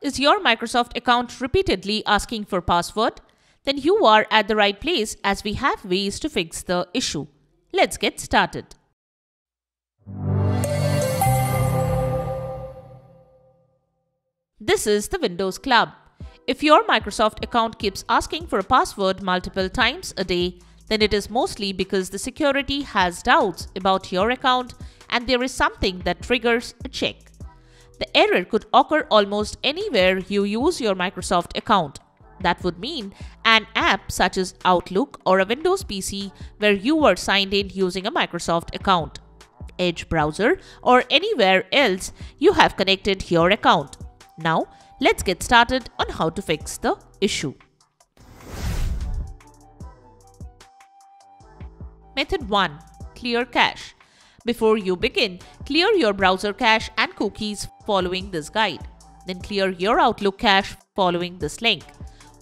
Is your Microsoft account repeatedly asking for password? Then you are at the right place as we have ways to fix the issue. Let's get started. This is the Windows Club. If your Microsoft account keeps asking for a password multiple times a day, then it is mostly because the security has doubts about your account and there is something that triggers a check. The error could occur almost anywhere you use your Microsoft account. That would mean an app such as Outlook or a Windows PC where you were signed in using a Microsoft account, Edge browser, or anywhere else you have connected your account. Now, let's get started on how to fix the issue. Method 1. Clear cache. Before you begin, clear your browser cache and cookies following this guide. Then clear your Outlook cache following this link.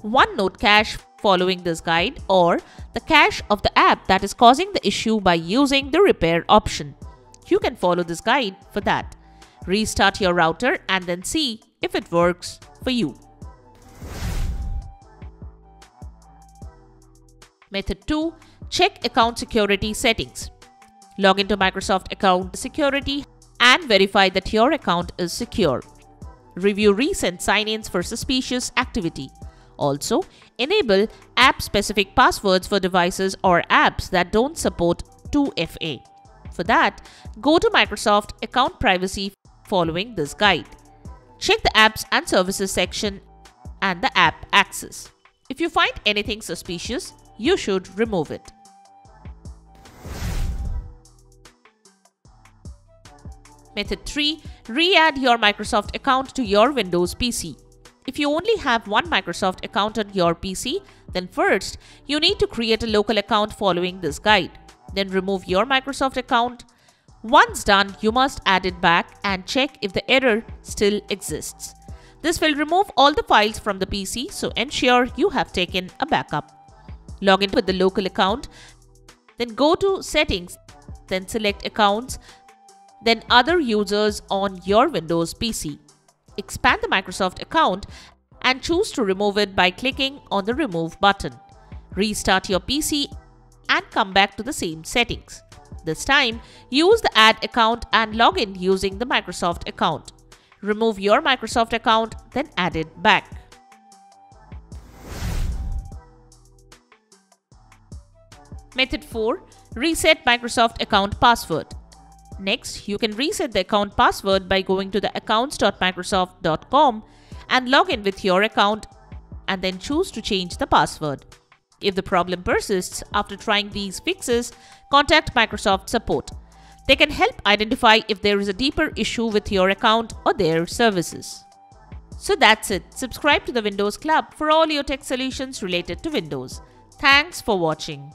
OneNote cache following this guide or the cache of the app that is causing the issue by using the repair option. You can follow this guide for that. Restart your router and then see if it works for you. Method 2. Check account security settings. Log into Microsoft Account Security and verify that your account is secure. Review recent sign-ins for suspicious activity. Also, enable app-specific passwords for devices or apps that don't support 2FA. For that, go to Microsoft Account Privacy following this guide. Check the Apps and Services section and the App Access. If you find anything suspicious, you should remove it. Method 3. Re-add your Microsoft account to your Windows PC. If you only have one Microsoft account on your PC, then first, you need to create a local account following this guide. Then remove your Microsoft account. Once done, you must add it back and check if the error still exists. This will remove all the files from the PC, so ensure you have taken a backup. Log in with the local account, then go to Settings, then select Accounts, then other users on your Windows PC. Expand the Microsoft account and choose to remove it by clicking on the Remove button. Restart your PC and come back to the same settings. This time, use the Add account and log in using the Microsoft account. Remove your Microsoft account, then add it back. Method 4. Reset Microsoft account password. Next, you can reset the account password by going to the accounts.microsoft.com and log in with your account and then choose to change the password. If the problem persists after trying these fixes, contact Microsoft support. They can help identify if there is a deeper issue with your account or their services. So that's it. Subscribe to the Windows Club for all your tech solutions related to Windows. Thanks for watching.